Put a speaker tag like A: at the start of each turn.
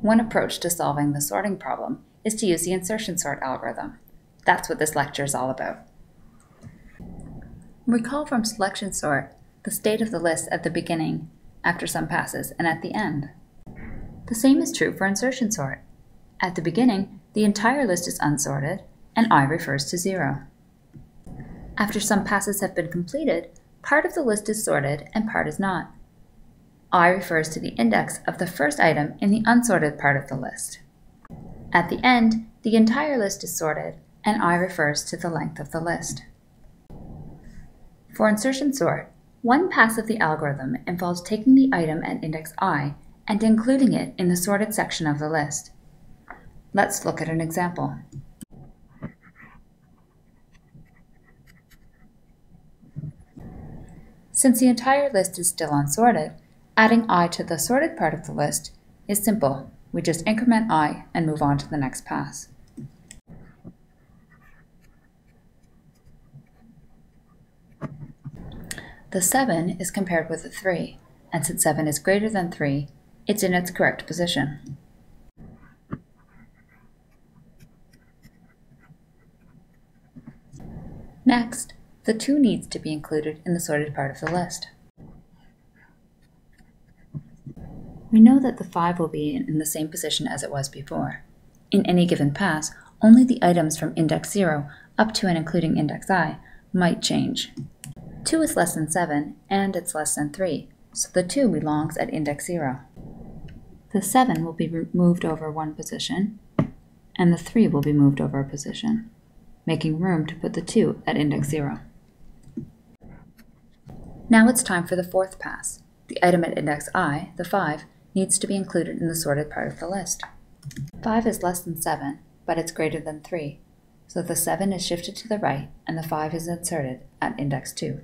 A: One approach to solving the sorting problem is to use the insertion sort algorithm. That's what this lecture is all about. Recall from selection sort the state of the list at the beginning, after some passes, and at the end. The same is true for insertion sort. At the beginning, the entire list is unsorted, and i refers to 0. After some passes have been completed, part of the list is sorted and part is not. I refers to the index of the first item in the unsorted part of the list. At the end, the entire list is sorted, and i refers to the length of the list. For insertion sort, one pass of the algorithm involves taking the item at index i and including it in the sorted section of the list. Let's look at an example. Since the entire list is still unsorted, adding i to the sorted part of the list is simple. We just increment i and move on to the next pass. The 7 is compared with the 3, and since 7 is greater than 3, it's in its correct position. Next, the 2 needs to be included in the sorted part of the list. We know that the 5 will be in the same position as it was before. In any given pass, only the items from index 0 up to and including index i might change. 2 is less than 7, and it's less than 3, so the 2 belongs at index 0. The 7 will be moved over one position, and the 3 will be moved over a position making room to put the 2 at index 0. Now it's time for the fourth pass. The item at index i, the 5, needs to be included in the sorted part of the list. 5 is less than 7, but it's greater than 3, so the 7 is shifted to the right and the 5 is inserted at index 2.